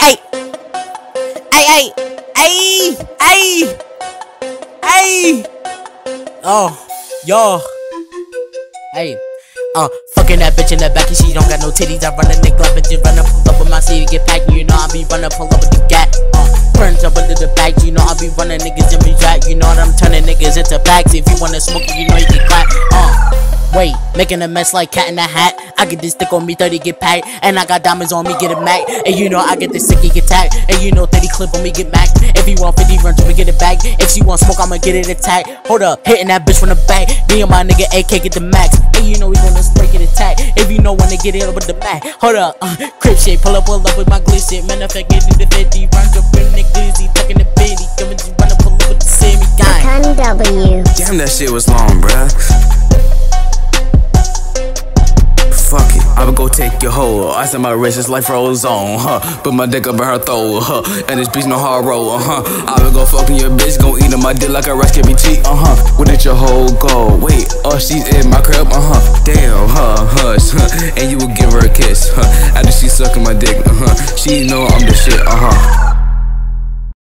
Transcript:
ay, ay, ay, ay, ay. Oh, yo. Hey. Uh, fucking that bitch in the back and she don't got no titties. I run a nigga up just run up, pull up with my city, get packed. You know I be running, pull up with the gat. Uh, jump under the back. You know I be running niggas in me jack. You know that I'm turning niggas into bags. If you wanna smoke you know you get clapped. Uh, Wait, making a mess like cat in a hat. I get this stick on me, 30 get packed. And I got diamonds on me, get it mac. And you know I get this sick, get tagged. And you know 30 clip on me, get mac. If you want 50 run to me, get it back. If she want smoke, I'ma get it attacked. Hold up, hitting that bitch from the back. Me and my nigga AK get the max. And you know we gonna spray get attacked. If you know when to get it up with the mac. Hold up, uh, crip shit, pull up, pull up with my glitch shit. Man, if I get the 50, run to bring the glizzy, tucking the bitty. Coming to run up, pull up with the semi gang. Damn, that shit was long, bruh. Take your hoe. I said my wrist is like froze on, huh? Put my dick up in her throat, huh? And this bitch no hard roll, uh huh. I would go fucking your bitch, gon' eat on my dick like a rice me cheek, uh huh. Where did your hoe go? Wait, oh she's in my crib, uh huh. Damn, huh, hush, huh? And you would give her a kiss, huh? After she sucking my dick, uh huh. She know I'm the shit, uh huh.